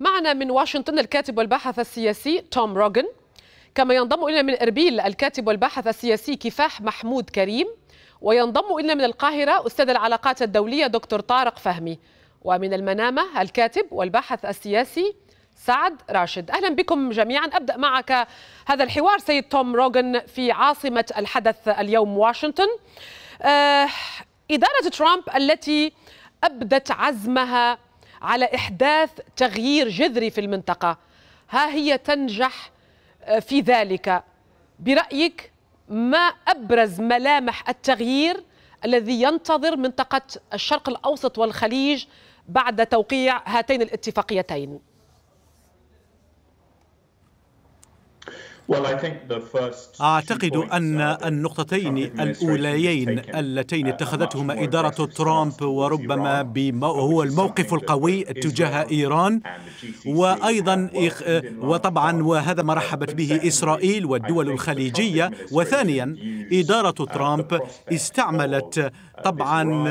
معنا من واشنطن الكاتب والباحث السياسي توم روجن كما ينضم إلينا من إربيل الكاتب والباحث السياسي كفاح محمود كريم. وينضم إلينا من القاهرة أستاذ العلاقات الدولية دكتور طارق فهمي. ومن المنامة الكاتب والباحث السياسي سعد راشد. أهلا بكم جميعا. أبدأ معك هذا الحوار سيد توم روجن في عاصمة الحدث اليوم واشنطن. آه إدارة ترامب التي أبدت عزمها على إحداث تغيير جذري في المنطقة. ها هي تنجح في ذلك. برأيك ما أبرز ملامح التغيير الذي ينتظر منطقة الشرق الأوسط والخليج بعد توقيع هاتين الاتفاقيتين؟ أعتقد أن النقطتين الأوليين اللتين اتخذتهما إدارة ترامب وربما هو الموقف القوي تجاه إيران وأيضا وطبعا وهذا ما رحبت به إسرائيل والدول الخليجية. وثانيا إدارة ترامب استعملت طبعا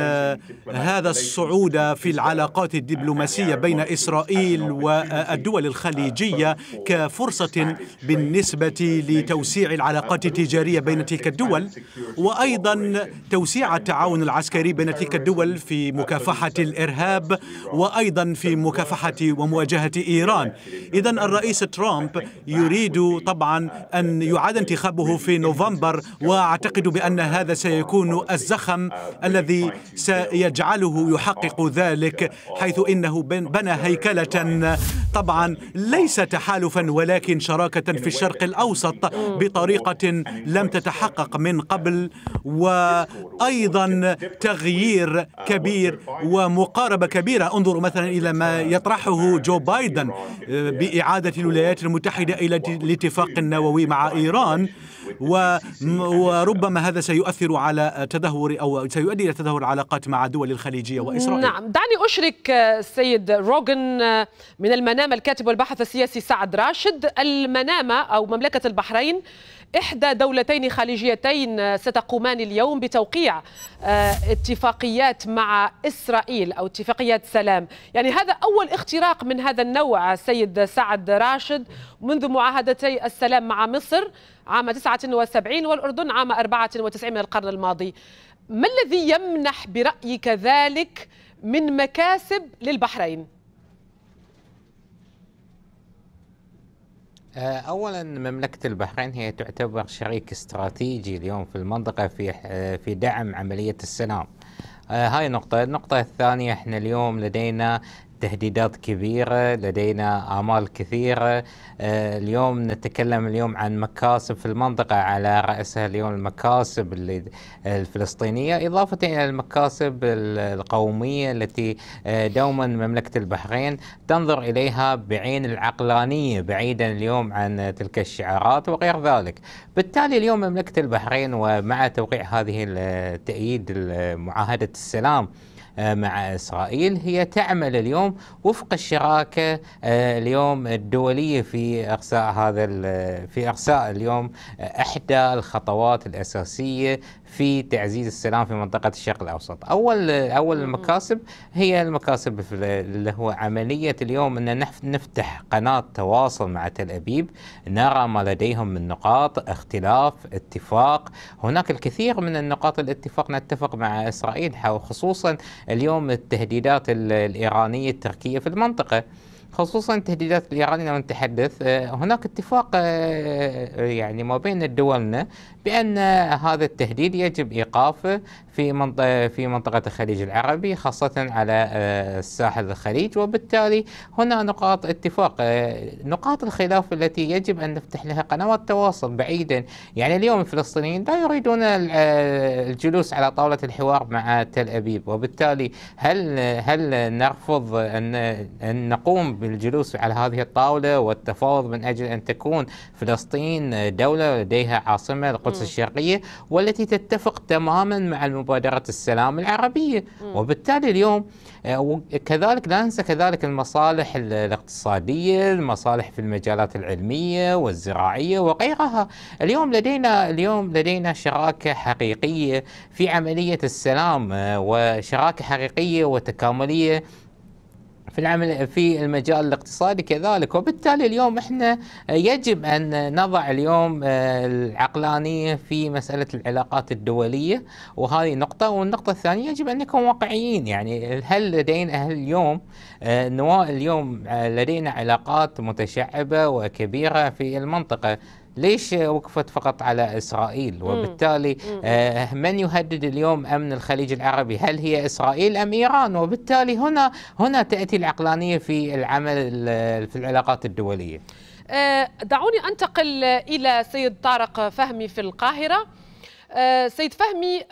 هذا الصعود في العلاقات الدبلوماسية بين إسرائيل والدول الخليجية كفرصة بالنسبة لتوسيع العلاقات التجارية بين تلك الدول وأيضا توسيع التعاون العسكري بين تلك الدول في مكافحة الإرهاب وأيضا في مكافحة ومواجهة إيران. إذا الرئيس ترامب يريد طبعا أن يعاد انتخابه في نوفمبر وأعتقد بأن هذا سيكون الزخم الذي سيجعله يحقق ذلك حيث إنه بنى هيكلة. طبعا ليس تحالفا ولكن شراكة في الشرق الأوسط بطريقة لم تتحقق من قبل. وأيضا تغيير كبير ومقاربة كبيرة. انظروا مثلا إلى ما يطرحه جو بايدن بإعادة الولايات المتحدة إلى الاتفاق النووي مع إيران. وربما هذا سيؤثر على تدهور أو سيؤدي إلى تدهور العلاقات مع الدول الخليجية وإسرائيل. نعم، دعني أشرك السيد روجن من المنامه الكاتب والباحث السياسي سعد راشد، المنامة أو مملكة البحرين إحدى دولتين خليجيتين ستقومان اليوم بتوقيع اتفاقيات مع إسرائيل أو اتفاقيات سلام. يعني هذا أول اختراق من هذا النوع سيد سعد راشد. منذ معاهدتي السلام مع مصر عام 79 والأردن عام 94 من القرن الماضي. ما الذي يمنح برأيك ذلك من مكاسب للبحرين؟ اولا مملكة البحرين هي تعتبر شريك استراتيجي اليوم في المنطقة في في دعم عملية السلام. هاي نقطة. النقطة الثانية إحنا اليوم لدينا تهديدات كبيرة لدينا آمال كثيرة. اليوم نتكلم اليوم عن مكاسب في المنطقة على رأسها اليوم المكاسب الفلسطينية إضافة إلى المكاسب القومية التي دوما مملكة البحرين تنظر إليها بعين العقلانية بعيدا اليوم عن تلك الشعارات وغير ذلك. بالتالي اليوم مملكة البحرين ومع توقيع هذه التأييد معاهدة السلام مع إسرائيل. هي تعمل اليوم وفق الشراكة اليوم الدولية في ارساء هذا في ارساء اليوم إحدى الخطوات الأساسية في تعزيز السلام في منطقة الشرق الأوسط. أول أول المكاسب هي المكاسب اللي هو عملية اليوم أن نفتح قناة تواصل مع تل أبيب نرى ما لديهم من نقاط اختلاف اتفاق. هناك الكثير من النقاط الاتفاق نتفق مع إسرائيل خصوصا اليوم التهديدات الإيرانية التركية في المنطقة. خصوصا التهديدات الإيرانية لو نتحدث هناك اتفاق يعني ما بين دولنا بأن هذا التهديد يجب إيقافه في منطقة في منطقة الخليج العربي خاصة على الساحل الخليج. وبالتالي هنا نقاط اتفاق نقاط الخلاف التي يجب أن نفتح لها قنوات تواصل بعيدا. يعني اليوم الفلسطينيين لا يريدون الجلوس على طاولة الحوار مع تل أبيب. وبالتالي هل هل نرفض أن أن نقوم بالجلوس على هذه الطاولة والتفاوض من أجل أن تكون فلسطين دولة لديها عاصمة القدس الشرقية والتي تتفق تماما مع مبادرة السلام العربية. وبالتالي اليوم كذلك لا ننسى كذلك المصالح الاقتصادية المصالح في المجالات العلمية والزراعية وغيرها. اليوم لدينا اليوم لدينا شراكة حقيقية في عملية السلام وشراكة حقيقية وتكاملية في العمل في المجال الاقتصادي كذلك. وبالتالي اليوم إحنا يجب أن نضع اليوم آه، العقلانية في مسألة العلاقات الدولية. وهذه نقطة. والنقطة الثانية يجب أن نكون واقعيين. يعني هل لدينا اليوم آه، اليوم آه، لدينا علاقات متشعبة وكبيرة في المنطقة؟ ليش وقفت فقط على إسرائيل؟ وبالتالي آه من يهدد اليوم أمن الخليج العربي؟ هل هي إسرائيل أم إيران؟ وبالتالي هنا هنا تأتي العقلانية في العمل في العلاقات الدولية. آه دعوني أنتقل إلى سيد طارق فهمي في القاهرة. آه سيد فهمي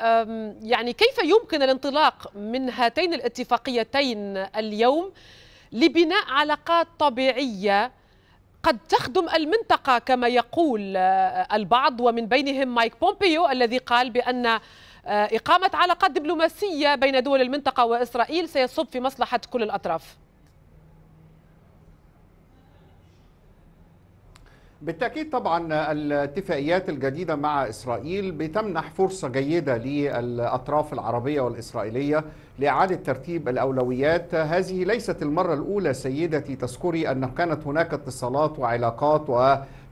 يعني كيف يمكن الانطلاق من هاتين الاتفاقيتين اليوم لبناء علاقات طبيعية قد تخدم المنطقة كما يقول آه، البعض ومن بينهم مايك بومبيو الذي قال بأن آه، إقامة علاقات دبلوماسية بين دول المنطقة وإسرائيل سيصب في مصلحة كل الأطراف. بالتأكيد طبعا الاتفاقيات الجديدة مع إسرائيل بتمنح فرصة جيدة للأطراف العربية والإسرائيلية لإعادة ترتيب الأولويات. هذه ليست المرة الأولى سيدتي تذكري أن كانت هناك اتصالات وعلاقات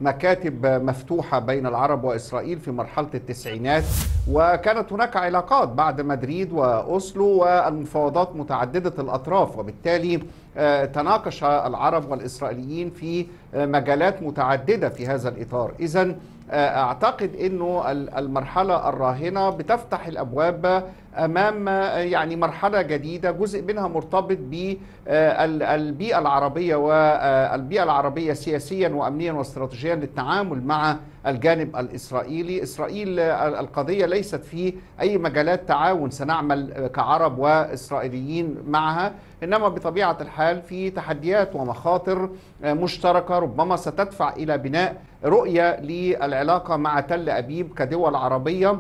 ومكاتب مفتوحة بين العرب وإسرائيل في مرحلة التسعينات وكانت هناك علاقات بعد مدريد وأوسلو والمفاوضات متعددة الأطراف. وبالتالي آه، تناقش العرب والإسرائيليين في مجالات متعددة في هذا الإطار. إذا آه، أعتقد أنه المرحلة الراهنة بتفتح الأبواب أمام يعني مرحلة جديدة جزء منها مرتبط بالبيئه العربية والبيئه العربية سياسيا وامنيا واستراتيجيا للتعامل مع الجانب الإسرائيلي، إسرائيل القضية ليست في أي مجالات تعاون سنعمل كعرب وإسرائيليين معها، إنما بطبيعة الحال في تحديات ومخاطر مشتركة ربما ستدفع إلى بناء رؤية للعلاقة مع تل أبيب كدول عربية.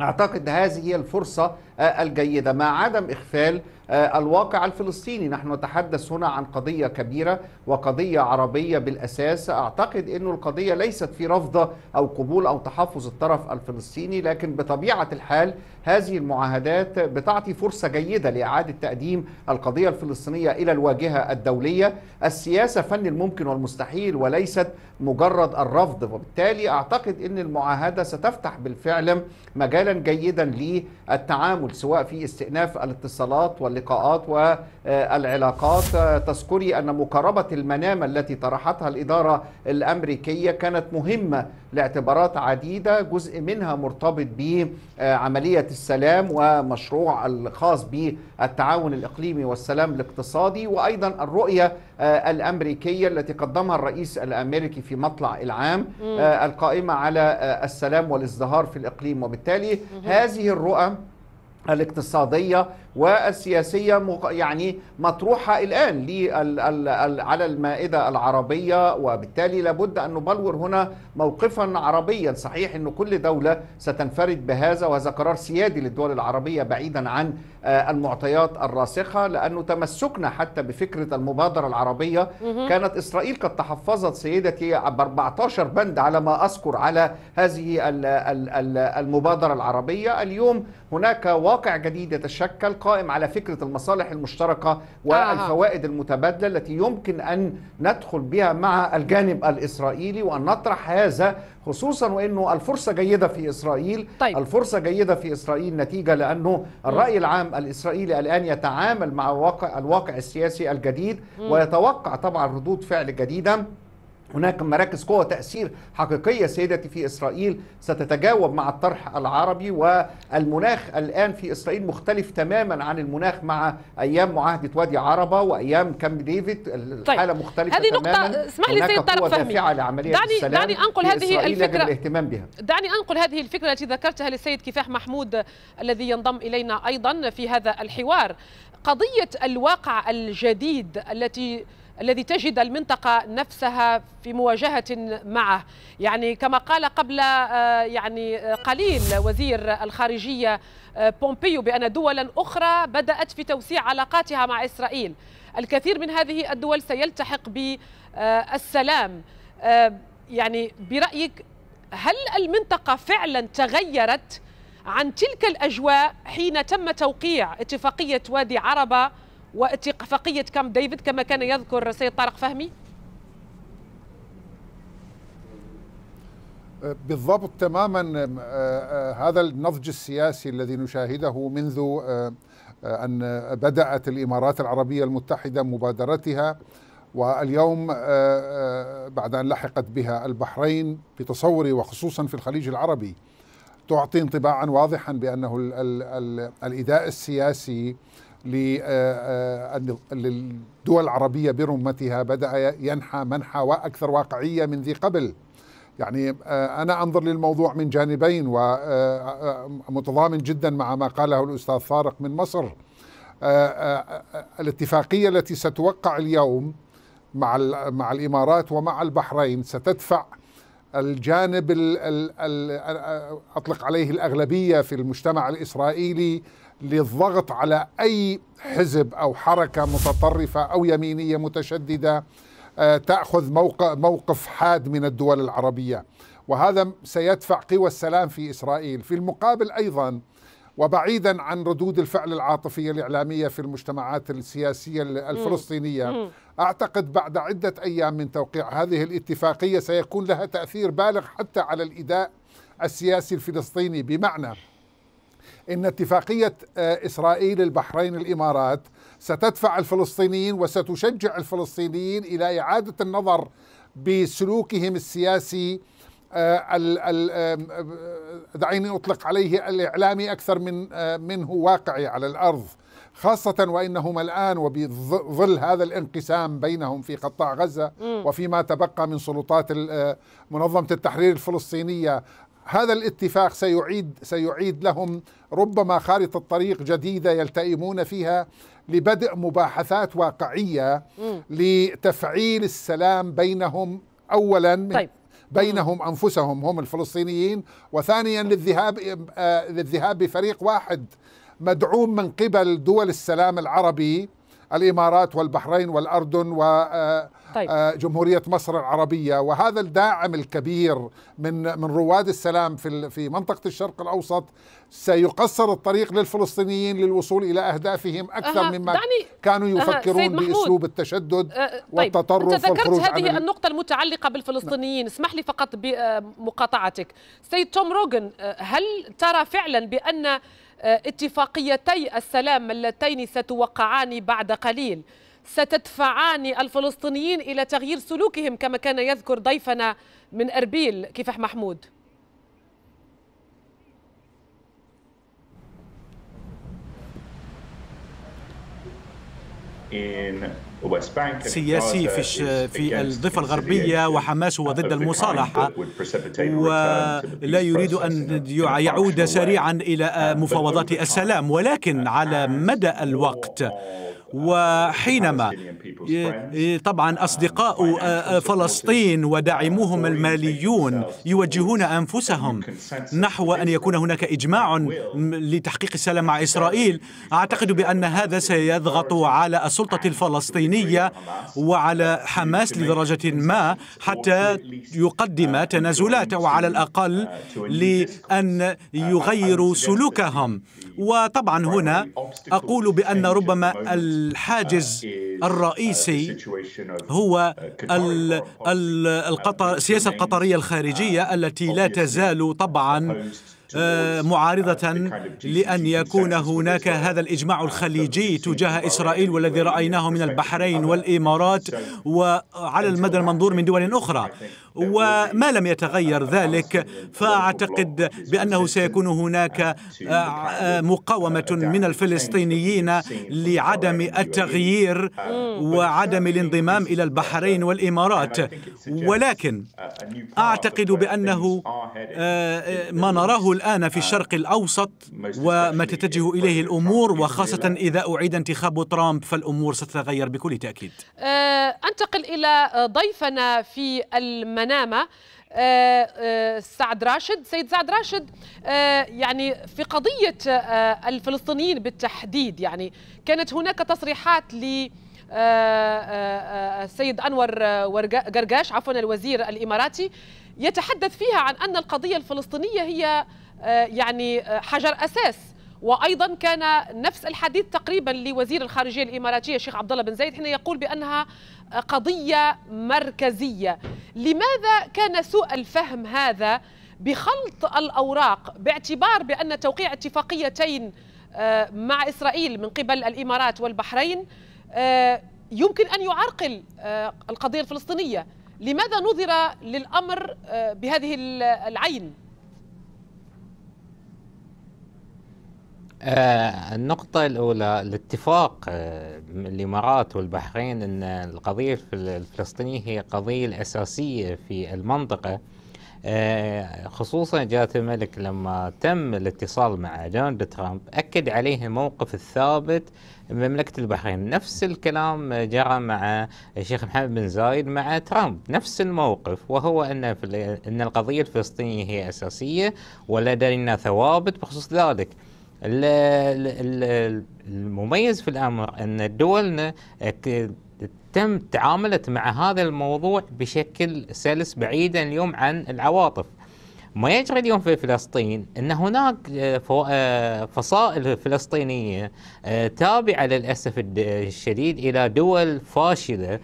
أعتقد هذه هي الفرصة الجيدة مع عدم إغفال آه، الواقع الفلسطيني. نحن نتحدث هنا عن قضية كبيرة وقضية عربية بالأساس. أعتقد أن القضية ليست في رفض أو قبول أو تحفظ الطرف الفلسطيني لكن بطبيعة الحال هذه المعاهدات بتعطي فرصة جيدة لإعادة تقديم القضية الفلسطينية إلى الواجهة الدولية. السياسة فن الممكن والمستحيل وليست مجرد الرفض. وبالتالي أعتقد أن المعاهدة ستفتح بالفعل مجالا جيدا للتعامل سواء في استئناف الاتصالات وال اللقاءات والعلاقات. تذكري أن مقاربة المنام التي طرحتها الإدارة الأمريكية كانت مهمة لاعتبارات عديدة جزء منها مرتبط بعملية السلام ومشروع الخاص بالتعاون الإقليمي والسلام الاقتصادي. وأيضا الرؤية الأمريكية التي قدمها الرئيس الأمريكي في مطلع العام القائمة على السلام والازدهار في الإقليم. وبالتالي هذه الرؤى الاقتصادية والسياسية يعني مطروحة الآن على المائدة العربية وبالتالي لابد أن نبلور هنا موقفا عربيا. صحيح أن كل دولة ستنفرد بهذا وهذا قرار سيادي للدول العربية بعيدا عن آه، المعطيات الراسخة لأنه تمسكنا حتى بفكرة المبادرة العربية. كانت إسرائيل قد تحفظت سيدتي ب 14 بند على ما أذكر على هذه المبادرة العربية. اليوم هناك واقع جديد يتشكل. قائم على فكرة المصالح المشتركة والفوائد المتبادلة التي يمكن أن ندخل بها مع الجانب الإسرائيلي وأن نطرح هذا خصوصا وإنه الفرصة جيدة في إسرائيل. طيب. الفرصة جيدة في إسرائيل نتيجة لأنه الرأي العام الإسرائيلي الآن يتعامل مع واقع الواقع السياسي الجديد ويتوقع طبعا ردود فعل جديدة. هناك مراكز قوة تأثير حقيقية سيدتي في إسرائيل ستتجاوب مع الطرح العربي والمناخ الآن في إسرائيل مختلف تماما عن المناخ مع أيام معاهدة وادي عربة وأيام كامب ديفيد الحالة طيب. مختلفة هذه نقطة اسمح لي سيد طارق فهمي. دعني السلام دعني أنقل هذه الفكرة. الاهتمام بها. دعني أنقل هذه الفكرة التي ذكرتها للسيد كفاح محمود الذي ينضم إلينا أيضا في هذا الحوار. قضية الواقع الجديد التي الذي تجد المنطقة نفسها في مواجهة معه. يعني كما قال قبل آه، يعني آه، قليل وزير الخارجية آه، بومبيو بأن دولا أخرى بدأت في توسيع علاقاتها مع إسرائيل. الكثير من هذه الدول سيلتحق بالسلام. يعني برأيك هل المنطقة فعلا تغيرت عن تلك الأجواء حين تم توقيع اتفاقية وادي عربة؟ واتفاقية كامب ديفيد كما كان يذكر سيد طارق فهمي؟ بالضبط تماما هذا النضج السياسي الذي نشاهده منذ أن بدأت الإمارات العربية المتحدة مبادرتها واليوم بعد أن لحقت بها البحرين بتصوري وخصوصا في الخليج العربي تعطي انطباعا واضحا بأنه الإداء السياسي للدول العربية برمتها بدأ ينحى منحى أكثر واقعية من ذي قبل. يعني أنا أنظر للموضوع من جانبين ومتضامن جدا مع ما قاله الأستاذ طارق من مصر. الاتفاقية التي ستوقع اليوم مع مع الإمارات ومع البحرين ستدفع الجانب ال ال أطلق عليه الأغلبية في المجتمع الإسرائيلي للضغط على أي حزب أو حركة متطرفة أو يمينية متشددة تأخذ موقف حاد من الدول العربية. وهذا سيدفع قوى السلام في إسرائيل. في المقابل أيضا وبعيدا عن ردود الفعل العاطفية الإعلامية في المجتمعات السياسية الفلسطينية. أعتقد بعد عدة أيام من توقيع هذه الاتفاقية سيكون لها تأثير بالغ حتى على الإداء السياسي الفلسطيني. بمعنى إن اتفاقية إسرائيل البحرين الإمارات ستدفع الفلسطينيين وستشجع الفلسطينيين إلى إعادة النظر بسلوكهم السياسي دعيني أطلق عليه الإعلامي أكثر من منه واقعي على الأرض. خاصة وإنهم الآن وبظل هذا الانقسام بينهم في قطاع غزة وفيما تبقى من سلطات منظمة التحرير الفلسطينية هذا الاتفاق سيعيد سيعيد لهم ربما خارطة طريق جديدة يلتئمون فيها لبدء مباحثات واقعية لتفعيل السلام بينهم أولا طيب. بينهم أنفسهم هم الفلسطينيين وثانيا للذهاب للذهاب بفريق واحد مدعوم من قبل دول السلام العربي الإمارات والبحرين والأردن وجمهوريه طيب. مصر العربية وهذا الداعم الكبير من من رواد السلام في في منطقة الشرق الأوسط سيقصر الطريق للفلسطينيين للوصول إلى أهدافهم أكثر أه مما كانوا يفكرون أه بأسلوب التشدد أه طيب. والتطرف ذكرت هذه النقطة المتعلقة بالفلسطينيين اسمح لي فقط بمقاطعتك سيد توم روجن هل ترى فعلا بأن اتفاقيتي السلام اللتين ستوقعان بعد قليل ستدفعان الفلسطينيين إلى تغيير سلوكهم كما كان يذكر ضيفنا من أربيل كفاح محمود؟ سياسي في في الضفة الغربية وحماس هو ضد المصالحة. ولا يريد أن يعود سريعا إلى مفاوضات السلام. ولكن على مدى الوقت وحينما طبعا أصدقاء فلسطين وداعموهم الماليون يوجهون أنفسهم نحو أن يكون هناك إجماع لتحقيق السلام مع إسرائيل. أعتقد بأن هذا سيضغط على السلطة الفلسطينية وعلى حماس لدرجة ما حتى يقدم تنازلات أو على الأقل لأن يغيروا سلوكهم. وطبعا هنا أقول بأن ربما الحاجز الرئيسي هو القطر السياسة القطرية الخارجية التي لا تزال طبعا معارضة لأن يكون هناك هذا الإجماع الخليجي تجاه إسرائيل والذي رأيناه من البحرين والإمارات وعلى المدى المنظور من دول أخرى. وما لم يتغير ذلك فأعتقد بأنه سيكون هناك مقاومة من الفلسطينيين لعدم التغيير وعدم الانضمام إلى البحرين والإمارات. ولكن أعتقد بأنه ما نراه الآن في الشرق الأوسط وما تتجه إليه الأمور وخاصة إذا أعيد انتخاب ترامب فالأمور ستتغير بكل تأكيد. أنتقل إلى ضيفنا في المنامة سعد راشد. سيد سعد راشد يعني في قضية الفلسطينيين بالتحديد يعني كانت هناك تصريحات ل السيد أنور قرقاش عفوا الوزير الإماراتي يتحدث فيها عن أن القضية الفلسطينية هي يعني حجر أساس وأيضا كان نفس الحديث تقريبا لوزير الخارجية الإماراتية الشيخ عبد الله بن زايد حين يقول بأنها قضية مركزية. لماذا كان سوء الفهم هذا بخلط الأوراق باعتبار بأن توقيع اتفاقيتين آه، مع إسرائيل من قبل الإمارات والبحرين آه، يمكن أن يعرقل آه، القضية الفلسطينية؟ لماذا نظر للأمر بهذه العين؟ آه النقطة الأولى الاتفاق آه الإمارات والبحرين أن القضية الفلسطينية هي قضية الأساسية في المنطقة. آه خصوصا جلالة الملك لما تم الاتصال مع دونالد ترامب أكد عليه الموقف الثابت مملكة البحرين. نفس الكلام جرى مع الشيخ محمد بن زايد مع ترامب. نفس الموقف وهو أن أن القضية الفلسطينية هي أساسية ولدينا ثوابت. بخصوص ذلك المميز في الأمر أن دولنا تم تعاملت مع هذا الموضوع بشكل سلس بعيدا اليوم عن العواطف ما يجري اليوم في فلسطين أن هناك فصائل فلسطينية تابعة للأسف الشديد إلى دول فاشلة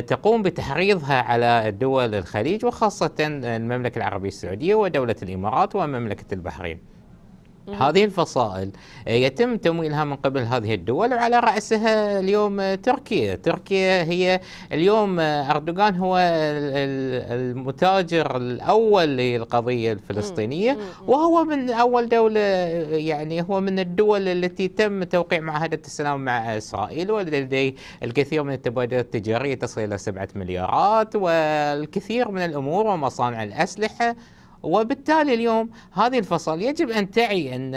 تقوم بتحريضها على دول الخليج وخاصة المملكة العربية السعودية ودولة الإمارات ومملكة البحرين. هذه الفصائل. آه، يتم تمويلها من قبل هذه الدول وعلى رأسها اليوم تركيا. تركيا هي اليوم أردوغان هو المتاجر الأول للقضية الفلسطينية وهو من أول دولة يعني هو من الدول التي تم توقيع معاهدة السلام مع إسرائيل ولديه الكثير من التبادلات التجارية تصل إلى سبعة مليارات والكثير من الأمور ومصانع الأسلحة وبالتالي اليوم هذه الفصل يجب أن تعي أن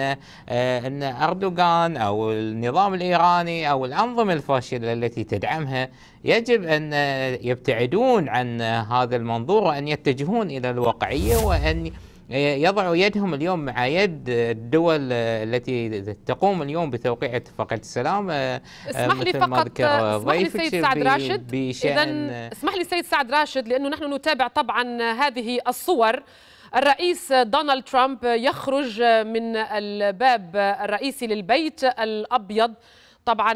آه، أن أردوغان أو النظام الإيراني أو الأنظمة الفاشلة التي تدعمها يجب أن يبتعدون عن هذا المنظور وأن يتجهون إلى الواقعية وأن يضعوا يدهم اليوم مع يد الدول التي تقوم اليوم بتوقيع اتفاقية السلام آه، اسمح لي فقط اسمح لي سيد سعد راشد. اذا اسمح لي سيد سعد راشد لأنه نحن نتابع طبعا هذه الصور. الرئيس دونالد ترامب يخرج من الباب الرئيسي للبيت الأبيض. طبعا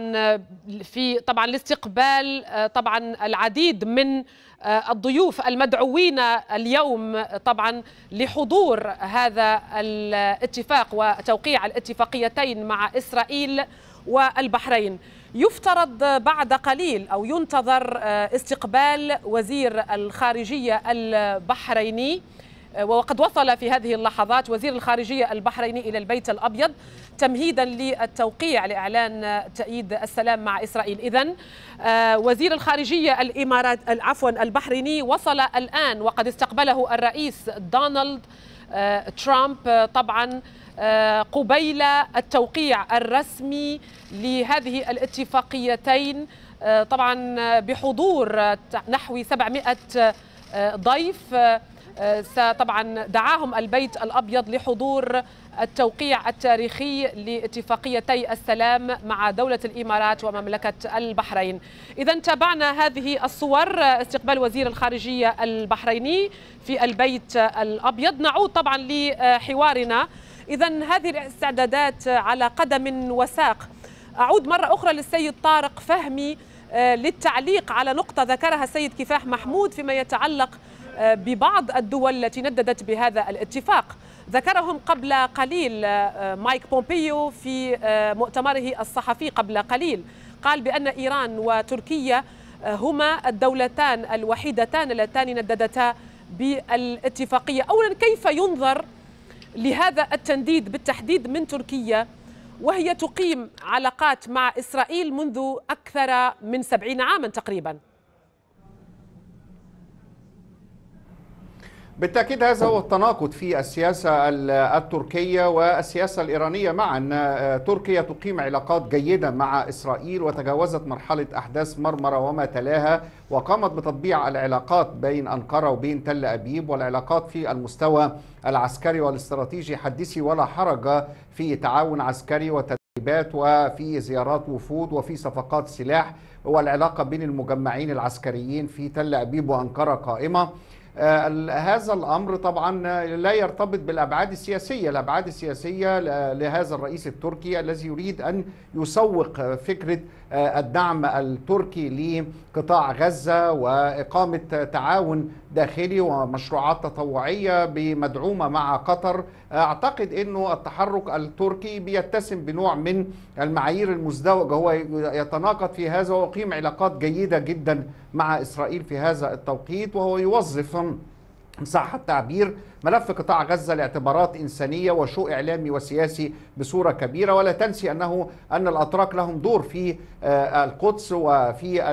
في طبعا لاستقبال طبعا العديد من الضيوف المدعوين اليوم طبعا لحضور هذا الاتفاق وتوقيع الاتفاقيتين مع إسرائيل والبحرين. يفترض بعد قليل أو ينتظر استقبال وزير الخارجية البحريني. وقد وصل في هذه اللحظات وزير الخارجية البحريني إلى البيت الأبيض تمهيدا للتوقيع لإعلان تأييد السلام مع إسرائيل. إذا آه، وزير الخارجية الإمارات عفوا البحريني وصل الآن وقد استقبله الرئيس دونالد آه، ترامب طبعا آه، قبيل التوقيع الرسمي لهذه الاتفاقيتين طبعا بحضور نحو 700 ضيف طبعا دعاهم البيت الأبيض لحضور التوقيع التاريخي لاتفاقيتي السلام مع دولة الإمارات ومملكة البحرين. اذا تابعنا هذه الصور استقبال وزير الخارجية البحريني في البيت الأبيض، نعود طبعا لحوارنا. اذا هذه الاستعدادات على قدم وساق. أعود مرة أخرى للسيد طارق فهمي آه، للتعليق على نقطة ذكرها السيد كفاح محمود فيما يتعلق ببعض الدول التي نددت بهذا الاتفاق. ذكرهم قبل قليل آه، مايك بومبيو في آه، مؤتمره الصحفي قبل قليل. قال بأن إيران وتركيا آه، هما الدولتان الوحيدتان اللتان نددتا بالاتفاقية. أولا كيف ينظر لهذا التنديد بالتحديد من تركيا؟ وهي تقيم علاقات مع إسرائيل منذ أكثر من سبعين عاما تقريباً. بالتأكيد هذا هو التناقض في السياسة التركية والسياسة الإيرانية معا. تركيا تقيم علاقات جيدة مع إسرائيل وتجاوزت مرحلة أحداث مرمرة وما تلاها وقامت بتطبيع العلاقات بين أنقرة وبين تل أبيب والعلاقات في المستوى العسكري والاستراتيجي حدثي ولا حرج في تعاون عسكري وتدريبات وفي زيارات وفود وفي صفقات سلاح والعلاقة بين المجمعين العسكريين في تل أبيب وأنقرة قائمة. هذا الأمر طبعا لا يرتبط بالأبعاد السياسية، الأبعاد السياسية لهذا الرئيس التركي الذي يريد أن يسوق فكرة الدعم التركي لقطاع غزة وإقامة تعاون داخلي ومشروعات تطوعية بمدعومة مع قطر. أعتقد إنه التحرك التركي بيتسم بنوع من المعايير المزدوجة. هو يتناقض في هذا ويقيم علاقات جيدة جدا مع إسرائيل في هذا التوقيت وهو يوظف صح التعبير ملف قطاع غزة لاعتبارات إنسانية وشو إعلامي وسياسي بصورة كبيرة ولا تنسي أنه أن الأتراك لهم دور في القدس وفي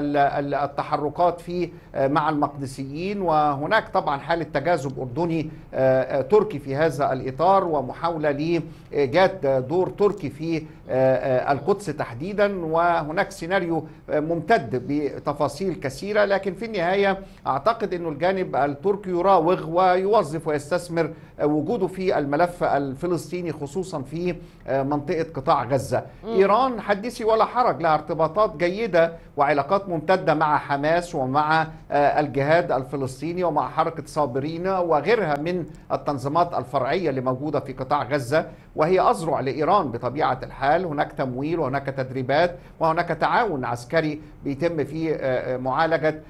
التحركات في مع المقدسيين. وهناك طبعا حالة تجاذب أردني تركي في هذا الإطار ومحاولة لإيجاد دور تركي في القدس تحديدا. وهناك سيناريو ممتد بتفاصيل كثيرة. لكن في النهاية أعتقد أن الجانب التركي يراوغ ويوظف ويستثمر يستثمر وجوده في الملف الفلسطيني خصوصا في منطقة قطاع غزة. إيران حدثي ولا حرج لها ارتباطات جيدة وعلاقات ممتدة مع حماس ومع الجهاد الفلسطيني ومع حركة صابرين وغيرها من التنظيمات الفرعية اللي موجودة في قطاع غزة. وهي أذرع لإيران بطبيعة الحال. هناك تمويل وهناك تدريبات وهناك تعاون عسكري بيتم في معالجة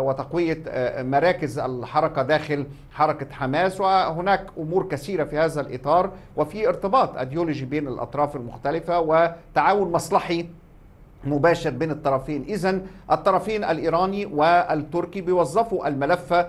وتقوية مراكز الحركة داخل حركة حماس. وهناك أمور كثيرة في هذا الإطار. وفي ارتباط أديولوجي بين الأطراف المختلفة وتعاون مصلحي مباشر بين الطرفين. اذا الطرفين الإيراني والتركي بيوظفوا الملف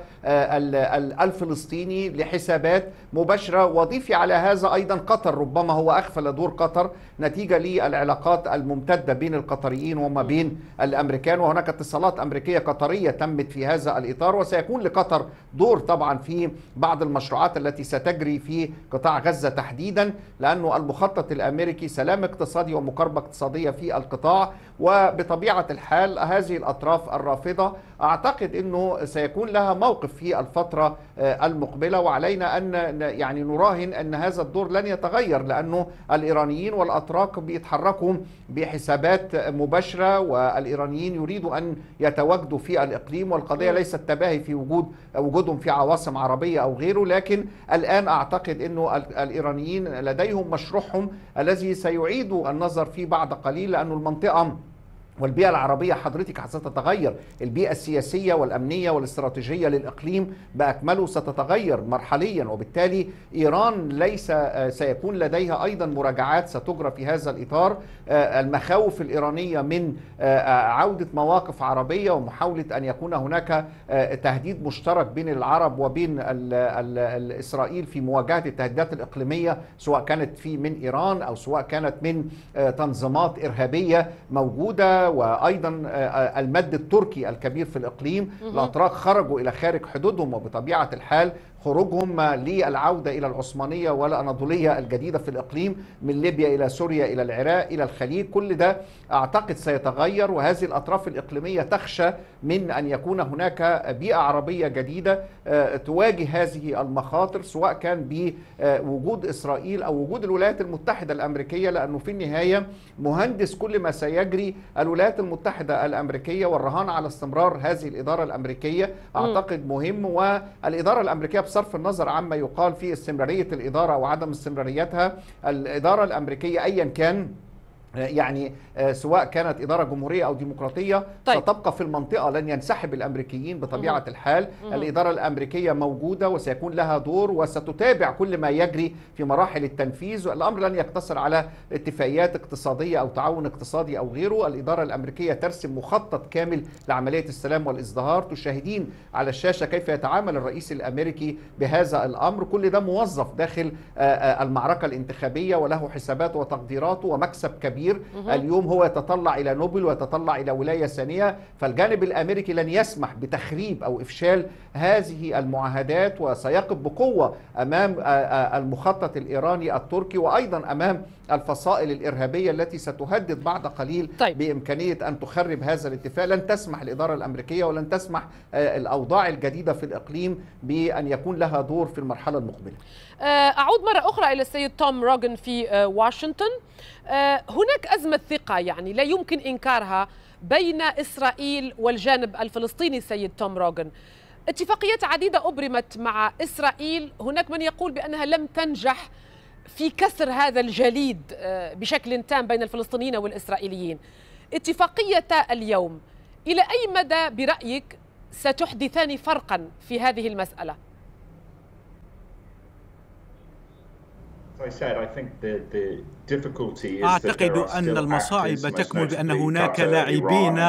الفلسطيني لحسابات مباشرة. وضيفي على هذا أيضا قطر ربما هو اغفل دور قطر نتيجة للعلاقات الممتدة بين القطريين وما بين الأمريكان. وهناك اتصالات أمريكية قطرية تمت في هذا الإطار. وسيكون لقطر دور طبعا في بعض المشروعات التي ستجري في قطاع غزة تحديدا لأنه المخطط الأمريكي سلام اقتصادي ومقاربة اقتصادية في القطاع. وبطبيعة الحال هذه الأطراف الرافضة أعتقد إنه سيكون لها موقف في الفترة المقبلة وعلينا أن يعني نراهن أن هذا الدور لن يتغير لأنه الإيرانيين والأتراك بيتحركوا بحسابات مباشرة والإيرانيين يريدوا أن يتواجدوا في الإقليم والقضية ليست تباهي في وجود وجودهم في عواصم عربية أو غيره لكن الآن أعتقد إنه الإيرانيين لديهم مشروعهم الذي سيعيد النظر فيه بعد قليل لأنه المنطقة والبيئة العربية حضرتك ستتغير البيئة السياسية والأمنية والاستراتيجية للإقليم بأكمله ستتغير مرحليا وبالتالي إيران ليس سيكون لديها أيضا مراجعات ستجرى في هذا الإطار. المخاوف الإيرانية من عودة مواقف عربية ومحاولة أن يكون هناك تهديد مشترك بين العرب وبين ال إسرائيل في مواجهة التهديدات الإقليمية سواء كانت في من إيران أو سواء كانت من تنظيمات إرهابية موجودة. وأيضا المد التركي الكبير في الإقليم الأتراك خرجوا إلى خارج حدودهم وبطبيعة الحال خروجهم للعودة إلى العثمانية والأناضولية الجديدة في الإقليم من ليبيا إلى سوريا إلى العراق إلى الخليج. كل ده أعتقد سيتغير وهذه الأطراف الإقليمية تخشى من أن يكون هناك بيئة عربية جديدة تواجه هذه المخاطر سواء كان بوجود إسرائيل أو وجود الولايات المتحدة الأمريكية لأنه في النهاية مهندس كل ما سيجري الولايات المتحدة الأمريكية والرهان على استمرار هذه الإدارة الأمريكية أعتقد مهم. والإدارة الأمريكية بصرف النظر عما يقال في استمرارية الإدارة أو عدم استمراريتها الإدارة الأمريكية أيا كان يعني سواء كانت إدارة جمهورية أو ديمقراطية طيب. ستبقى في المنطقة لن ينسحب الأمريكيين بطبيعة مم. الحال مم. الإدارة الأمريكية موجودة وسيكون لها دور وستتابع كل ما يجري في مراحل التنفيذ الأمر لن يقتصر على اتفاقيات اقتصادية أو تعاون اقتصادي أو غيره الإدارة الأمريكية ترسم مخطط كامل لعملية السلام والإزدهار تشاهدين على الشاشة كيف يتعامل الرئيس الأمريكي بهذا الأمر كل ده موظف داخل المعركة الانتخابية وله حساباته وتقديراته ومكسب كبير كبير اليوم هو يتطلع إلى نوبل ويتطلع إلى ولاية ثانية. فالجانب الأمريكي لن يسمح بتخريب أو إفشال هذه المعاهدات وسيقف بقوة أمام المخطط الإيراني التركي وأيضا أمام الفصائل الإرهابية التي ستهدد بعد قليل طيب. بإمكانية أن تخرب هذا الاتفاق. لن تسمح الإدارة الأمريكية ولن تسمح الأوضاع الجديدة في الإقليم بأن يكون لها دور في المرحلة المقبلة. أعود مرة أخرى إلى السيد توم روجن في واشنطن. هناك أزمة ثقة يعني لا يمكن إنكارها بين إسرائيل والجانب الفلسطيني سيد توم روجن اتفاقيات عديدة أبرمت مع إسرائيل. هناك من يقول بأنها لم تنجح في كسر هذا الجليد آه، بشكل تام بين الفلسطينيين والإسرائيليين. اتفاقية اليوم إلى أي مدى برأيك ستحدثان فرقا في هذه المسألة؟ أعتقد أن المصاعب تكمن بأن هناك لاعبين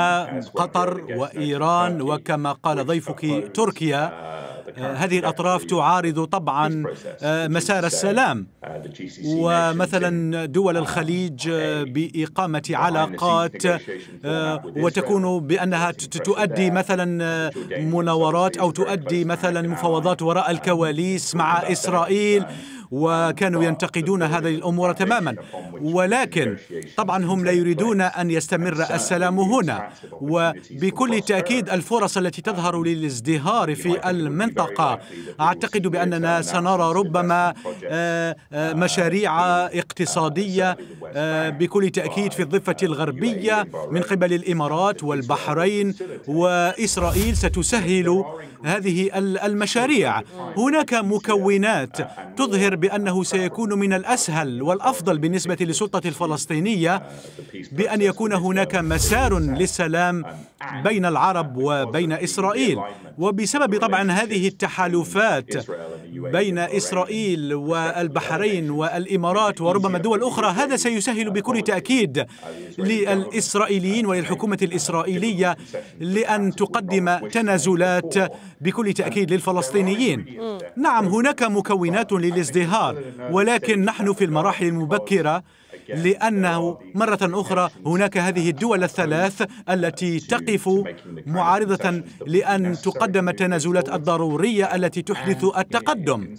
قطر وإيران وكما قال ضيفك تركيا هذه الأطراف تعارض طبعا آه، مسار السلام. ومثلا دول الخليج آه، بإقامة علاقات آه، وتكون بأنها تؤدي مثلا مناورات أو تؤدي مثلا مفاوضات وراء الكواليس مع إسرائيل. وكانوا ينتقدون هذه الأمور تماما. ولكن طبعا هم لا يريدون أن يستمر السلام هنا. وبكل تأكيد الفرص التي تظهر للازدهار في المنطقة. أعتقد بأننا سنرى ربما آه، آه، مشاريع اقتصادية آه، بكل تأكيد في الضفة الغربية من قبل الإمارات والبحرين. وإسرائيل ستسهل هذه المشاريع. هناك مكونات تظهر بأنه سيكون من الأسهل والأفضل بالنسبة للسلطة الفلسطينية بأن يكون هناك مسار للسلام بين العرب وبين إسرائيل. وبسبب طبعا هذه التحالفات بين إسرائيل والبحرين والإمارات وربما دول أخرى هذا سيسهل بكل تأكيد للإسرائيليين وللحكومة الإسرائيلية لأن تقدم تنازلات بكل تأكيد للفلسطينيين. نعم هناك مكونات للازدهار ولكن نحن في المراحل المبكرة لأنه مرة أخرى هناك هذه الدول الثلاث التي تقف معارضة لأن تقدم التنازلات الضرورية التي تحدث التقدم.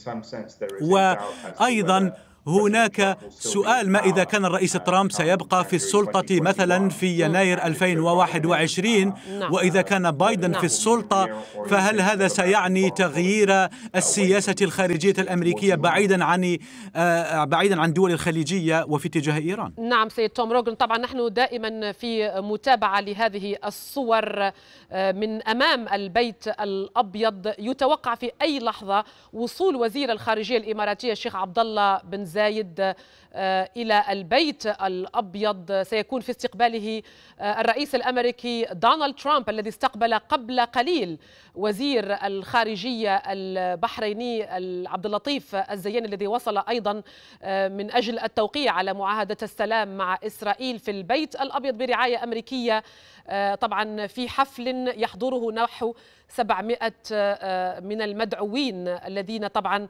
وأيضا هناك سؤال ما إذا كان الرئيس ترامب سيبقى في السلطة مثلا في يناير 2021 نعم. وإذا كان بايدن في السلطة فهل هذا سيعني تغيير السياسة الخارجية الأمريكية بعيدا عن آه، بعيدا عن دول الخليجية وفي اتجاه إيران؟ نعم سيد توم روجن طبعا نحن دائما في متابعة لهذه الصور آه، من أمام البيت الأبيض. يتوقع في أي لحظة وصول وزير الخارجية الإماراتية الشيخ عبد الله بن زايد آه، إلى البيت الأبيض. سيكون في استقباله آه، الرئيس الأمريكي دونالد ترامب الذي استقبل قبل قليل وزير الخارجية البحريني عبد اللطيف الزياني الذي وصل أيضا آه، من أجل التوقيع على معاهدة السلام مع إسرائيل في البيت الأبيض برعاية أمريكية. طبعا في حفل يحضره نحو 700 من المدعوين الذين طبعا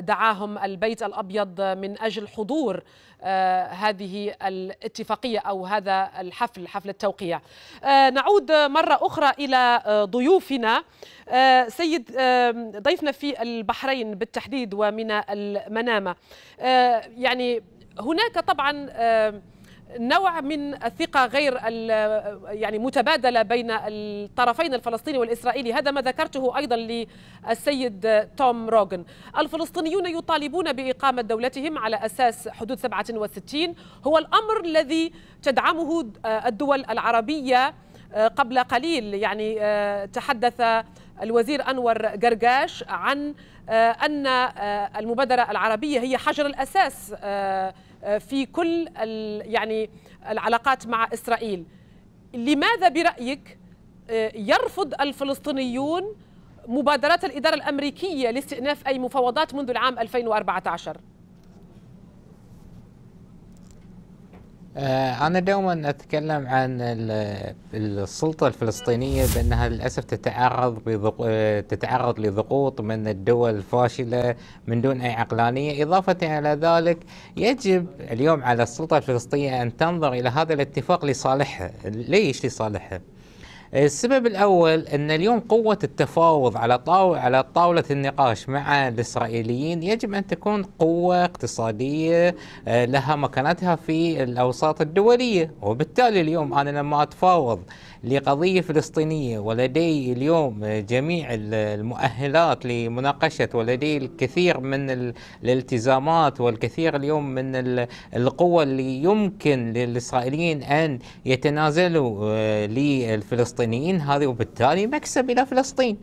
دعاهم البيت الأبيض من أجل حضور آه، هذه الاتفاقية أو هذا الحفل حفل التوقيع. آه، نعود مرة أخرى إلى آه، ضيوفنا. سيد ضيفنا في البحرين بالتحديد ومن المنامة. يعني هناك طبعا نوع من الثقة غير يعني متبادلة بين الطرفين الفلسطيني والإسرائيلي. هذا ما ذكرته أيضا للسيد توم روغن. الفلسطينيون يطالبون بإقامة دولتهم على أساس حدود 67 هو الأمر الذي تدعمه الدول العربية قبل قليل. يعني تحدث الوزير أنور قرقاش عن أن المبادرة العربية هي حجر الأساس في كل يعني العلاقات مع إسرائيل. لماذا برأيك آه، يرفض الفلسطينيون مبادرات الإدارة الأمريكية لاستئناف أي مفاوضات منذ العام 2014 أنا دوما أتكلم عن السلطة الفلسطينية بأنها للأسف تتعرض تتعرض لضغوط من الدول الفاشلة من دون أي عقلانية إضافة إلى ذلك يجب اليوم على السلطة الفلسطينية أن تنظر إلى هذا الاتفاق لصالحها ليش لصالحها؟ السبب الأول أن اليوم قوة التفاوض على طاولة على طاولة النقاش مع الإسرائيليين يجب أن تكون قوة اقتصادية آه، لها مكانتها في الأوساط الدولية. وبالتالي اليوم أنا لما أتفاوض لقضية فلسطينية ولدي اليوم جميع المؤهلات لمناقشة ولدي الكثير من الالتزامات والكثير اليوم من القوة اللي يمكن للإسرائيليين أن يتنازلوا آه، للفلسطينيين. هذه وبالتالي مكسب إلى فلسطين.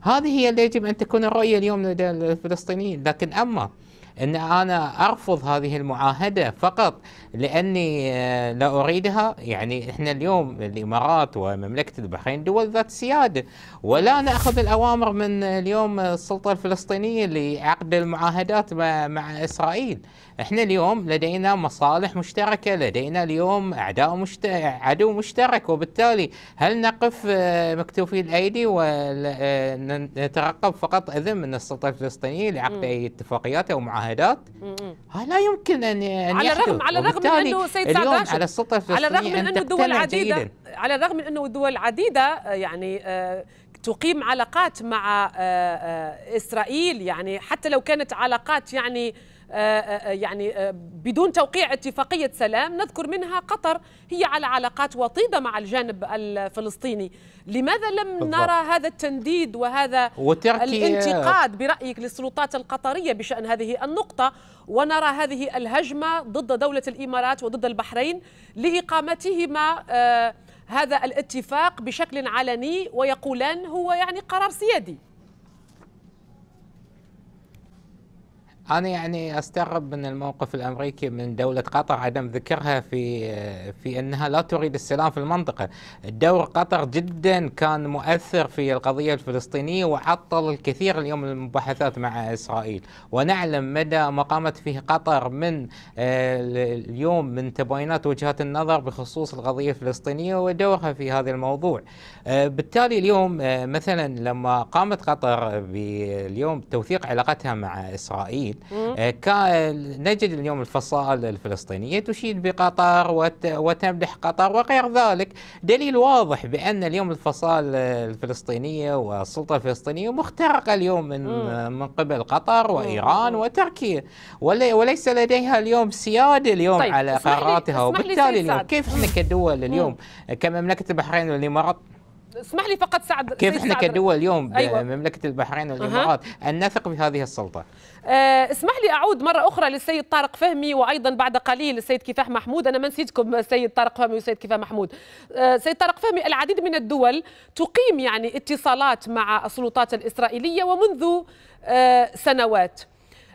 هذه هي اللي يجب أن تكون الرؤية اليوم لدى الفلسطينيين. لكن أما إن أنا أرفض هذه المعاهدة فقط لأني آه، لا أريدها. يعني إحنا اليوم الإمارات ومملكة البحرين دول ذات سيادة ولا نأخذ الأوامر من اليوم السلطة الفلسطينية لعقد المعاهدات مع, مع إسرائيل. إحنا اليوم لدينا مصالح مشتركة لدينا اليوم أعداء مشت... عدو مشترك وبالتالي هل نقف آه، مكتوفي الأيدي ونترقب آه، فقط إذن من السلطة الفلسطينية لعقد أي اتفاقيات أو معاهدات؟ لا يمكن أن على الرغم على الرغم من إنه سيد سعد على السلطة الفلسطينيه على الرغم من إنه دول عديده على الرغم من إنه دول عديده يعني آه تقيم علاقات مع إسرائيل يعني حتى لو كانت علاقات يعني يعني آه، بدون توقيع اتفاقية سلام نذكر منها قطر هي على علاقات وطيدة مع الجانب الفلسطيني. لماذا لم بالضبط. نرى هذا التنديد وهذا الانتقاد برأيك للسلطات القطرية بشأن هذه النقطة؟ ونرى هذه الهجمة ضد دولة الإمارات وضد البحرين لإقامتهما هذا الاتفاق بشكل علني ويقولان هو يعني قرار سيادي. أنا يعني أستغرب من الموقف الأمريكي من دولة قطر عدم ذكرها في في أنها لا تريد السلام في المنطقة. دور قطر جدا كان مؤثر في القضية الفلسطينية وعطل الكثير اليوم المباحثات مع إسرائيل، ونعلم مدى ما قامت فيه قطر من آه، اليوم من تباينات وجهات النظر بخصوص القضية الفلسطينية ودورها في هذا الموضوع. آه، بالتالي اليوم آه، مثلا لما قامت قطر باليوم توثيق علاقتها مع إسرائيل آه، نجد اليوم الفصائل الفلسطينية تشيد بقطر وتمدح قطر وغير ذلك. دليل واضح بأن اليوم الفصائل الفلسطينية والسلطة الفلسطينية مخترقة اليوم من من قبل قطر وإيران وتركيا. وليس لديها اليوم سيادة اليوم طيب على قراراتها. وبالتالي اليوم كيف إحنا كدول اليوم؟ كمملكة البحرين والإمارات؟ اسمح لي فقط سعد كيف إحنا كدول اليوم أيوة. بمملكة البحرين والإمارات أه. أن نثق بهذه السلطة أه اسمح لي أعود مرة أخرى للسيد طارق فهمي وأيضا بعد قليل السيد كفاح محمود أنا ما نسيتكم السيد طارق فهمي والسيد كفاح محمود أه سيد طارق فهمي العديد من الدول تقيم يعني اتصالات مع السلطات الإسرائيلية ومنذ أه سنوات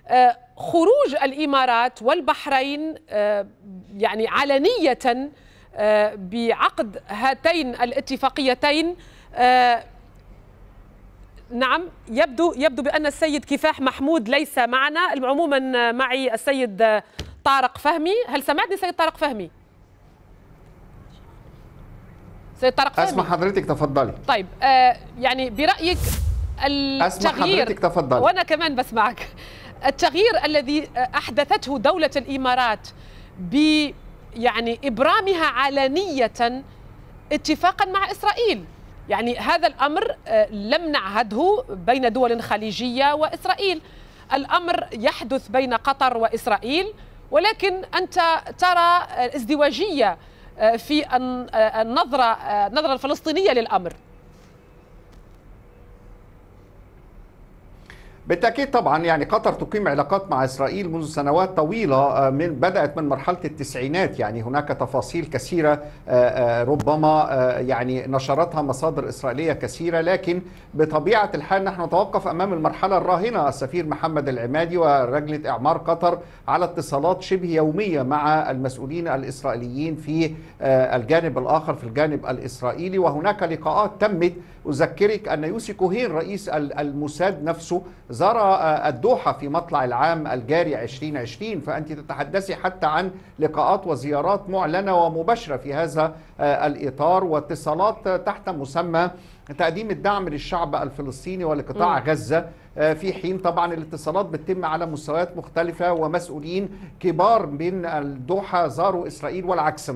أه خروج الإمارات والبحرين أه يعني علنية آه، بعقد هاتين الاتفاقيتين. آه، نعم يبدو يبدو بأن السيد كفاح محمود ليس معنا. عموما معي السيد طارق فهمي. هل سمعتني سيد طارق فهمي؟ سيد طارق فهمي. أسمع حضرتك تفضلي. طيب آه يعني برأيك التغيير أسمع حضرتك تفضلي. وأنا كمان بسمعك. التغيير الذي أحدثته دولة الإمارات ب يعني إبرامها علنية اتفاقا مع إسرائيل. يعني هذا الأمر آه، لم نعهده بين دول خليجية وإسرائيل. الأمر يحدث بين قطر وإسرائيل ولكن أنت ترى ازدواجية آه، في النظرة آه، النظرة الفلسطينية للأمر. بالتأكيد طبعا يعني قطر تقيم علاقات مع إسرائيل منذ سنوات طويلة آه، من بدأت من مرحلة التسعينات. يعني هناك تفاصيل كثيرة آه، آه، ربما يعني نشرتها مصادر إسرائيلية كثيرة. لكن بطبيعة الحال نحن نتوقف أمام المرحلة الراهنة السفير محمد العمادي ورجلة إعمار قطر على اتصالات شبه يومية مع المسؤولين الإسرائيليين في الجانب الآخر في الجانب الإسرائيلي. وهناك لقاءات تمت. أذكرك أن يوسي كوهين رئيس الموساد نفسه زار آه، الدوحة في مطلع العام الجاري 2020 فأنت تتحدثي حتى عن لقاءات وزيارات معلنة ومباشرة في هذا آه، الإطار واتصالات تحت مسمى تقديم الدعم للشعب الفلسطيني ولقطاع غزة. آه، في حين طبعا الاتصالات بتتم على مستويات مختلفة ومسؤولين كبار من الدوحة زاروا إسرائيل والعكس.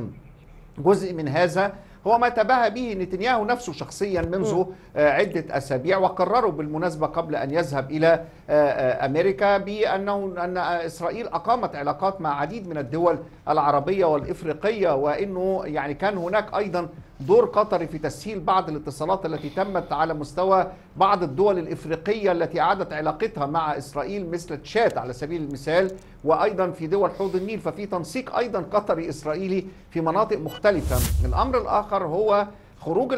جزء من هذا هو ما تباهى به نتنياهو نفسه شخصيا منذ آه، عدة أسابيع وقرروا بالمناسبة قبل أن يذهب إلى آه، آه، أمريكا بأنه أن إسرائيل أقامت علاقات مع عديد من الدول العربية والإفريقية وأنه يعني كان هناك أيضا دور قطري في تسهيل بعض الاتصالات التي تمت على مستوى بعض الدول الإفريقية التي أعادت علاقتها مع إسرائيل مثل تشاد على سبيل المثال وأيضا في دول حوض النيل ففي تنسيق أيضا قطري إسرائيلي في مناطق مختلفة. الأمر الآخر هو خروج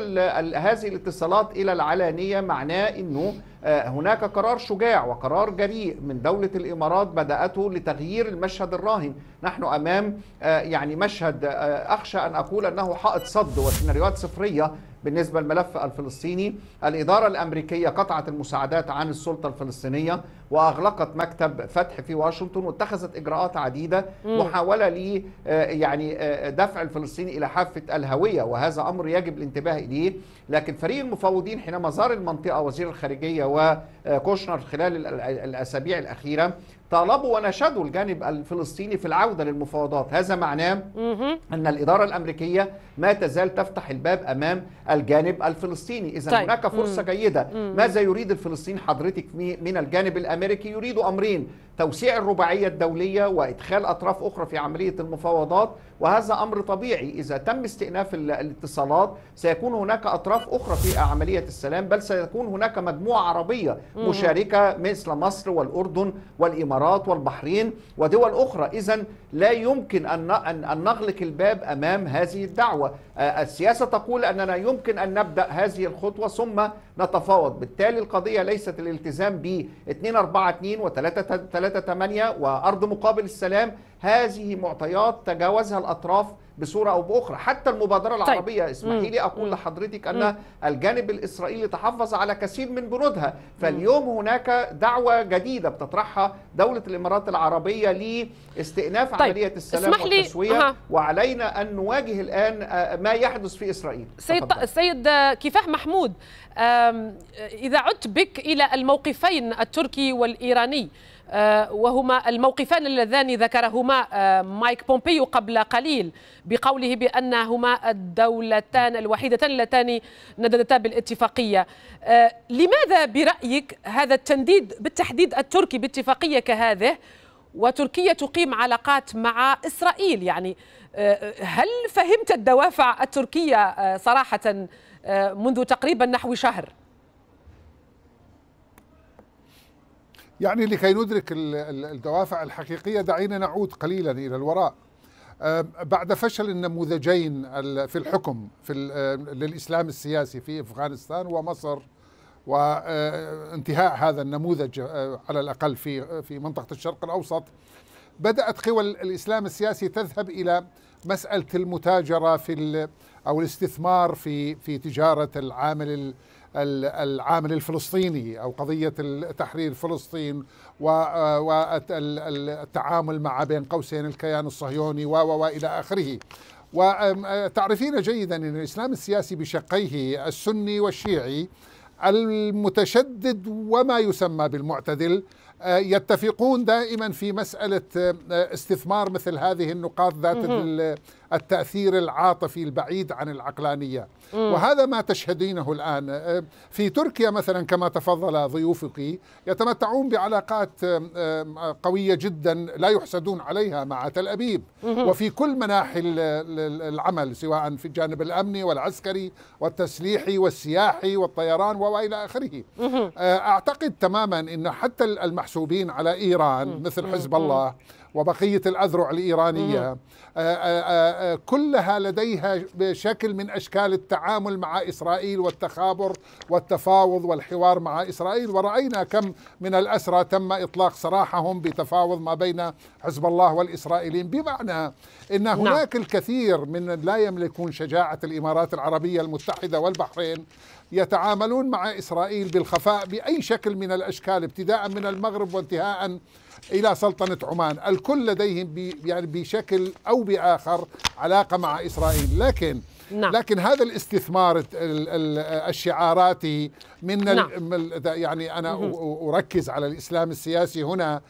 هذه الاتصالات إلى العلانيه معناه إنه هناك قرار شجاع وقرار جريء من دولة الإمارات بدأته لتغيير المشهد الراهن. نحن أمام يعني مشهد أخشى أن أقول أنه حائط صد وسيناريوهات صفرية بالنسبة للملف الفلسطيني الإدارة الأمريكية قطعت المساعدات عن السلطة الفلسطينية وأغلقت مكتب فتح في واشنطن واتخذت إجراءات عديدة محاولة ل يعني دفع الفلسطيني إلى حافة الهوية وهذا أمر يجب الانتباه إليه. لكن فريق المفوضين حينما زار المنطقة وزير الخارجية وكوشنر خلال الأسابيع الأخيرة طالبوا ونشدوا الجانب الفلسطيني في العودة للمفاوضات هذا معناه أن الإدارة الأمريكية ما تزال تفتح الباب أمام الجانب الفلسطيني إذا طيب. هناك فرصة مم. جيدة مم. ماذا يريد الفلسطيني حضرتك من الجانب الأمريكي يريد أمرين توسيع الرباعية الدولية وإدخال أطراف أخرى في عملية المفاوضات وهذا أمر طبيعي. إذا تم استئناف الاتصالات سيكون هناك أطراف أخرى في عملية السلام بل سيكون هناك مجموعة عربية مشاركة مثل مصر والأردن والإمارات والبحرين ودول أخرى. إذا لا يمكن أن نغلق الباب أمام هذه الدعوة. السياسة تقول أننا يمكن أن نبدأ هذه الخطوة ثم نتفاوض. بالتالي القضية ليست الالتزام ب 2 4 2 و 3 3 8 وأرض مقابل السلام. هذه معطيات تجاوزها الأطراف بصورة أو بأخرى. حتى المبادرة العربية طيب. اسمحي لي أقول لحضرتك أن مم. الجانب الإسرائيلي تحفظ على كثير من بنودها. فاليوم هناك دعوة جديدة بتطرحها دولة الإمارات العربية لإستئناف طيب. عملية السلام والتسوية. أه. وعلينا أن نواجه الآن ما يحدث في إسرائيل. سيد, سيد كفاح محمود إذا عدت بك إلى الموقفين التركي والإيراني وهما الموقفان اللذان ذكرهما مايك بومبيو قبل قليل بقوله بأنهما الدولتان الوحيدتان اللتان نددتا بالاتفاقية لماذا برأيك هذا التنديد بالتحديد التركي باتفاقية كهذه وتركيا تقيم علاقات مع إسرائيل يعني هل فهمت الدوافع التركية صراحة منذ تقريبا نحو شهر؟ يعني لكي ندرك الدوافع الحقيقية دعينا نعود قليلا إلى الوراء. بعد فشل النموذجين في الحكم في للإسلام السياسي في أفغانستان ومصر وانتهاء هذا النموذج على الأقل في في منطقة الشرق الأوسط بدأت قوى الإسلام السياسي تذهب إلى مسألة المتاجرة في أو الاستثمار في في تجارة العامل العامل الفلسطيني أو قضية تحرير فلسطين والتعامل مع بين قوسين الكيان الصهيوني وإلى آخره. وتعرفين جيدا إن الإسلام السياسي بشقيه السني والشيعي المتشدد وما يسمى بالمعتدل يتفقون دائما في مسألة استثمار مثل هذه النقاط ذات التأثير العاطفي البعيد عن العقلانية. وهذا ما تشهدينه الآن. في تركيا مثلا كما تفضل ضيوفك يتمتعون بعلاقات قوية جدا لا يحسدون عليها مع تل أبيب. وفي كل مناحي العمل سواء في الجانب الأمني والعسكري والتسليحي والسياحي والطيران وإلى آخره. أعتقد تماما أن حتى المحسوبين على إيران مثل حزب الله وبقية الأذرع الإيرانية. كلها لديها شكل من أشكال التعامل مع إسرائيل والتخابر والتفاوض والحوار مع إسرائيل. ورأينا كم من الأسرى تم إطلاق سراحهم بتفاوض ما بين حزب الله والإسرائيليين. بمعنى أن هناك الكثير من لا يملكون شجاعة الإمارات العربية المتحدة والبحرين يتعاملون مع إسرائيل بالخفاء بأي شكل من الأشكال ابتداء من المغرب وانتهاء إلى سلطنة عمان، الكل لديهم بي يعني بشكل أو بآخر علاقة مع إسرائيل، لكن نعم. لكن هذا الاستثمار الشعاراتي من نعم. يعني أنا أركز على الإسلام السياسي هنا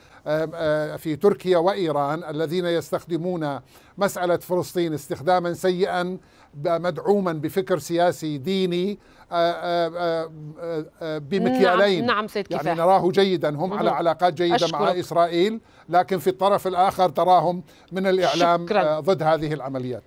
في تركيا وإيران الذين يستخدمون مسألة فلسطين استخداما سيئا مدعوما بفكر سياسي ديني بمكيالين نعم, نعم سيد كفاح. يعني نراه جيدا هم على علاقات جيدة أشكرك. مع إسرائيل لكن في الطرف الآخر تراهم من الإعلام شكرا. ضد هذه العمليات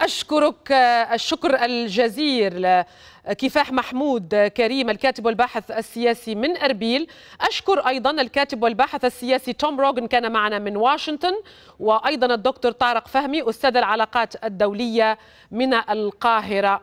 أشكرك الشكر الجزير كفاح محمود كريم الكاتب والباحث السياسي من أربيل. أشكر أيضا الكاتب والباحث السياسي توم روغن كان معنا من واشنطن وأيضا الدكتور طارق فهمي أستاذ العلاقات الدولية من القاهرة.